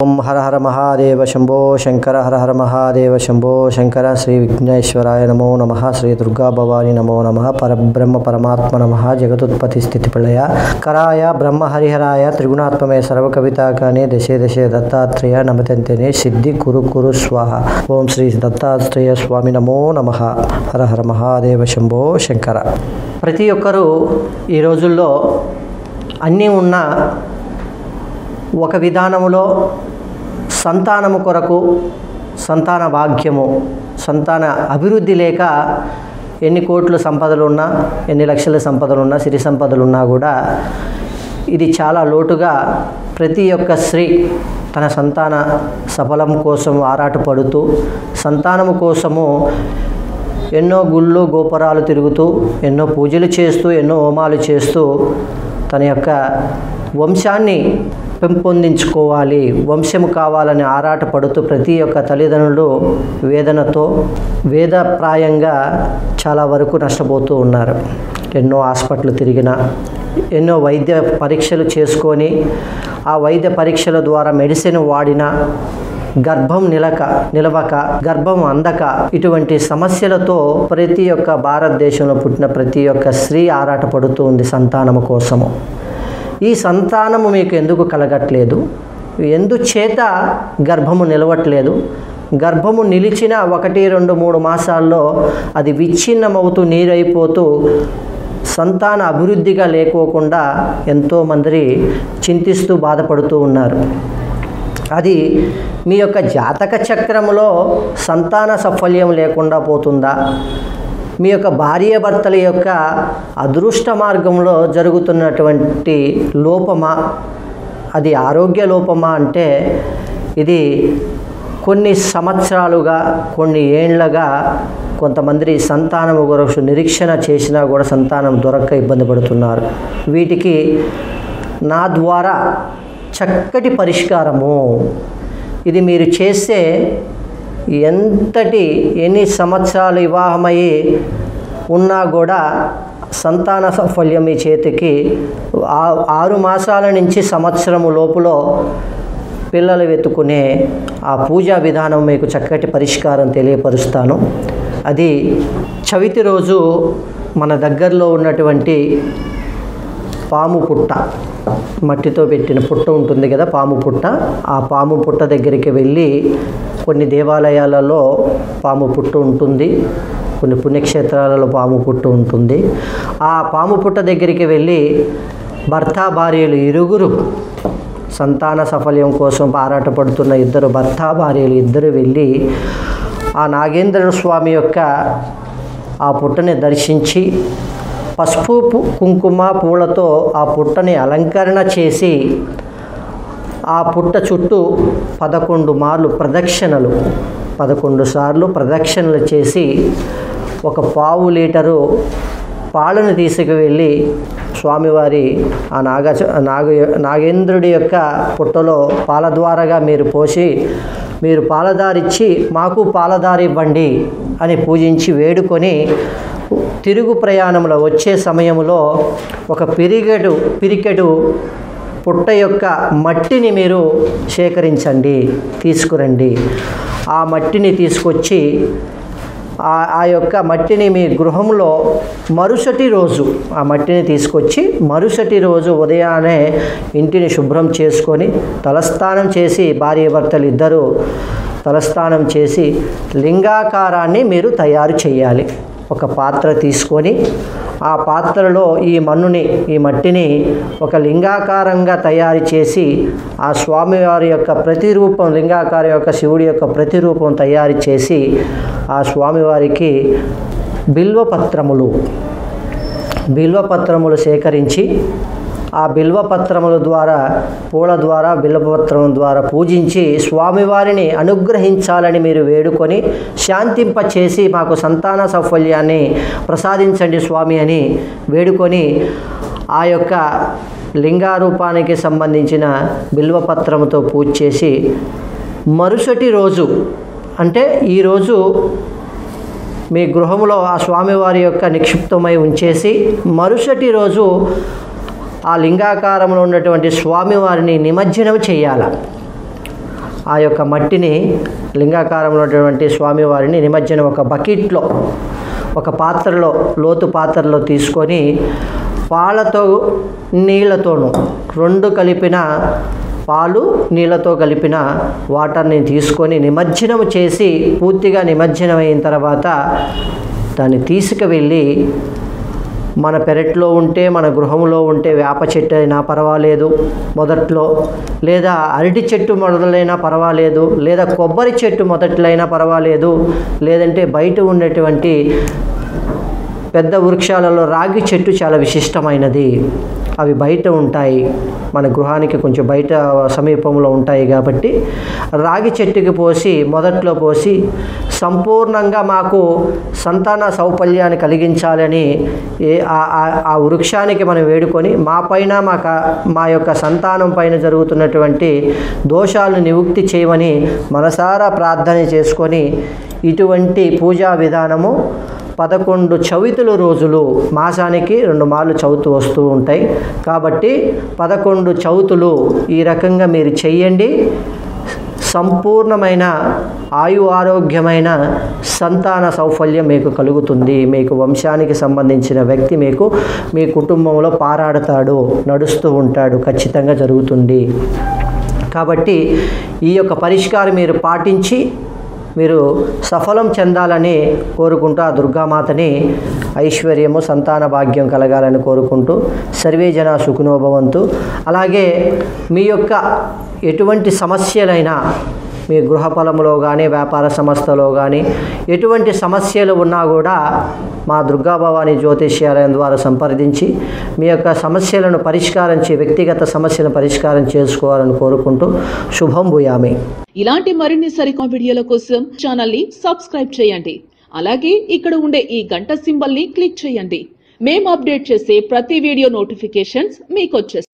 ఓం హర హర మహాదేవ శంభో శంకర హర హర మహాదేవ శంభో శంకర శ్రీ విఘ్నేశ్వరాయ నమో నమ శ్రీ దుర్గా భవాని నమో నమ పరబ్రహ్మ పరమాత్మ నమ జగదుత్పత్తి స్థితి ప్రళయ కరాయ బ్రహ్మ హరిహరాయ త్రిగుణాత్మమే సర్వకవితాకాని దశే దశే దత్తాత్రేయ నమతంతేనే సిద్ధి కురు కురు స్వాహ. ఓం శ్రీ దత్తాత్రేయ స్వామి నమో నమ. హర హర మహాదేవ శంభో శంకర. ప్రతి ఒక్కరూ ఈ రోజుల్లో అన్నీ ఉన్న ఒక విధానములో సంతానము కొరకు సంతాన భాగ్యము సంతాన అభివృద్ధి లేక ఎన్ని కోట్లు సంపదలు ఉన్నా ఎన్ని లక్షల సంపదలు ఉన్నా సిరి సంపదలు ఉన్నా కూడా ఇది చాలా లోటుగా ప్రతి ఒక్క స్త్రీ తన సంతాన సఫలం కోసం ఆరాటపడుతూ సంతానము కోసము ఎన్నో గుళ్ళు గోపురాలు తిరుగుతూ ఎన్నో పూజలు చేస్తూ ఎన్నో హోమాలు చేస్తూ తన యొక్క వంశాన్ని పెంపొందించుకోవాలి. వంశము కావాలని ఆరాటపడుతూ ప్రతి ఒక్క తల్లిదండ్రులు వేదనతో వేదప్రాయంగా చాలా వరకు నష్టపోతూ ఉన్నారు. ఎన్నో హాస్పిటల్ తిరిగిన ఎన్నో వైద్య పరీక్షలు చేసుకొని ఆ వైద్య పరీక్షల ద్వారా మెడిసిన్ వాడిన గర్భం నిలక నిలవక గర్భం అందక ఇటువంటి సమస్యలతో ప్రతి ఒక్క భారతదేశంలో పుట్టిన ప్రతి ఒక్క స్త్రీ ఆరాటపడుతూ ఉంది సంతానము కోసము. ఈ సంతానము మీకు ఎందుకు కలగట్లేదు? ఎందుచేత గర్భము నిలవట్లేదు? గర్భము నిలిచిన ఒకటి రెండు మూడు మాసాల్లో అది విచ్ఛిన్నమవుతూ నీరైపోతూ సంతాన అభివృద్ధిగా లేకోకుండా ఎంతోమంది చింతిస్తూ బాధపడుతూ ఉన్నారు. అది మీ యొక్క జాతక చక్రంలో సంతాన సఫల్యం లేకుండా పోతుందా? మీ యొక్క భార్యాభర్తల యొక్క అదృష్ట మార్గంలో జరుగుతున్నటువంటి లోపమా? అది ఆరోగ్య లోపమా అంటే ఇది కొన్ని సంవత్సరాలుగా కొన్ని ఏండ్లగా కొంతమంది సంతానం కొరకు నిరీక్షణ చేసినా కూడా సంతానం దొరక్క ఇబ్బంది పడుతున్నారు. వీటికి నా ద్వారా చక్కటి పరిష్కారము. ఇది మీరు చేస్తే ఎంతటి ఎన్ని సంవత్సరాలు వివాహమయ్యి ఉన్నా కూడా సంతాన సాఫల్యం మీ చేతికి ఆ- ఆరు మాసాల నుంచి సంవత్సరము లోపల పిల్లలు వెతుకునే ఆ పూజా విధానం మీకు చక్కటి పరిష్కారం తెలియపరుస్తాను. అది చవితి రోజు మన దగ్గరలో ఉన్నటువంటి పాము పుట్ట. మట్టితో పెట్టిన పుట్ట ఉంటుంది కదా పాము పుట్ట. ఆ పాము పుట్ట దగ్గరికి వెళ్ళి కొన్ని దేవాలయాలలో పాము పుట్ట ఉంటుంది కొన్ని పుణ్యక్షేత్రాలలో పాము పుట్ట ఉంటుంది. ఆ పాము పుట్ట దగ్గరికి వెళ్ళి భర్త భార్యలు ఇరుగురు సంతాన సఫల్యం కోసం పారాటపడుతున్న ఇద్దరు భర్త భార్యలు ఇద్దరు వెళ్ళి ఆ నాగేంద్ర స్వామి యొక్క ఆ పుట్టని దర్శించి పసుపు కుంకుమ పూలతో ఆ పుట్టని అలంకరణ చేసి ఆ పుట్ట చుట్టూ పదకొండు మార్లు ప్రదక్షిణలు పదకొండు సార్లు ప్రదక్షిణలు చేసి ఒక పావు లీటరు పాలను తీసుకువెళ్ళి స్వామివారి ఆ నాగ నాగ నాగేంద్రుడి యొక్క పుట్టలో పాల ద్వారాగా మీరు పోసి మీరు పాలదారిచ్చి మాకు పాలదారి ఇవ్వండి అని పూజించి వేడుకొని తిరుగు ప్రయాణంలో వచ్చే సమయంలో ఒక పిరిగెడు పిరికెడు పుట్ట యొక్క మట్టిని మీరు సేకరించండి తీసుకురండి. ఆ మట్టిని తీసుకొచ్చి ఆ యొక్క మట్టిని మీ గృహంలో మరుసటి రోజు ఆ మట్టిని తీసుకొచ్చి మరుసటి రోజు ఉదయాన్నే ఇంటిని శుభ్రం చేసుకొని తలస్నానం చేసి భార్యభర్తలు ఇద్దరు తలస్నానం చేసి లింగాకారాన్ని మీరు తయారు చేయాలి. ఒక పాత్ర తీసుకొని ఆ పాత్రలో ఈ మన్నుని ఈ మట్టిని ఒక లింగాకారంగా తయారు చేసి ఆ స్వామివారి యొక్క ప్రతిరూపం లింగాకారం యొక్క శివుడి యొక్క ప్రతిరూపం తయారు చేసి ఆ స్వామివారికి బిల్వపత్రములు బిల్వపత్రములు సేకరించి ఆ బిల్వపత్రముల ద్వారా పూల ద్వారా బిల్వపత్రం ద్వారా పూజించి స్వామివారిని అనుగ్రహించాలని మీరు వేడుకొని శాంతింప చేసి మాకు సంతాన సౌఫల్యాన్ని ప్రసాదించండి స్వామి అని వేడుకొని ఆ యొక్క లింగారూపానికి సంబంధించిన బిల్వపత్రముతో పూజ చేసి మరుసటి రోజు అంటే ఈరోజు మీ గృహంలో ఆ స్వామివారి యొక్క నిక్షిప్తమై ఉంచేసి మరుసటి రోజు ఆ లింగాకారంలో ఉన్నటువంటి స్వామివారిని నిమజ్జనం చేయాల. ఆ యొక్క మట్టిని లింగాకారంలో ఉన్నటువంటి స్వామివారిని నిమజ్జనం ఒక బకెట్లో ఒక పాత్రలో లోతు పాత్రలో తీసుకొని పాలతో నీళ్ళతోనూ రెండు కలిపిన పాలు నీళ్ళతో కలిపిన వాటర్ని తీసుకొని నిమజ్జనం చేసి పూర్తిగా నిమజ్జనం అయిన తర్వాత దాన్ని తీసుకువెళ్ళి మన పెరట్లో ఉంటే మన గృహంలో ఉంటే వేప చెట్టు అయినా పర్వాలేదు మొదట్లో. లేదా అరటి చెట్టు మొదలైనా పర్వాలేదు లేదా కొబ్బరి చెట్టు మొదట్లైనా పర్వాలేదు. లేదంటే బయట ఉండేటువంటి పెద్ద వృక్షాలలో రాగి చెట్టు చాలా విశిష్టమైనది. అవి బయట ఉంటాయి. మన గృహానికి కొంచెం బయట సమీపంలో ఉంటాయి కాబట్టి రాగి చెట్టుకి పోసి మొదట్లో పోసి సంపూర్ణంగా మాకు సంతాన సౌపల్యాన్ని కలిగించాలని ఏ ఆ- వృక్షానికి మనం వేడుకొని మా పైన మా మా యొక్క సంతానం పైన జరుగుతున్నటువంటి దోషాలను నివృత్తి చేయమని మనసారా ప్రార్థన చేసుకొని ఇటువంటి పూజా విధానము పదకొండు చవితుల రోజులు మాసానికి రెండు మార్లు చవితి వస్తూ ఉంటాయి. కాబట్టి పదకొండు చవితులు ఈ రకంగా మీరు చెయ్యండి సంపూర్ణమైన ఆయు ఆరోగ్యమైన సంతాన సౌఫల్యం మీకు కలుగుతుంది. మీకు వంశానికి సంబంధించిన వ్యక్తి మీకు మీ కుటుంబంలో పారాడతాడు నడుస్తూ ఉంటాడు ఖచ్చితంగా జరుగుతుంది. కాబట్టి ఈ యొక్క పరిష్కారం మీరు పాటించి మీరు సఫలం చెందాలని కోరుకుంటూ ఆ దుర్గామాతని ఐశ్వర్యము సంతాన భాగ్యం కలగాలని కోరుకుంటూ సర్వే జన సుఖనోభవంతు అలాగే మీ యొక్క ఎటువంటి సమస్యలైనా మీ గృహ కానీ వ్యాపార సంస్థలో కానీ ఎటువంటి సమస్యలు ఉన్నా కూడా మా దుర్గాభవాని జ్యోతిష్యాలయం ద్వారా సంప్రదించి మీ యొక్క సమస్యలను పరిష్కారించి వ్యక్తిగత సమస్యలను పరిష్కారం చేసుకోవాలని కోరుకుంటూ శుభం భూయామి. ఇలాంటి మరిన్ని సరికా వీడియోల కోసం ఛానల్ని సబ్స్క్రైబ్ చేయండి. అలాగే ఇక్కడ ఉండే ఈ గంట సింబల్ని క్లిక్ చేయండి. మేము అప్డేట్ చేసే ప్రతి వీడియో నోటిఫికేషన్స్ మీకు వచ్చేస్తాయి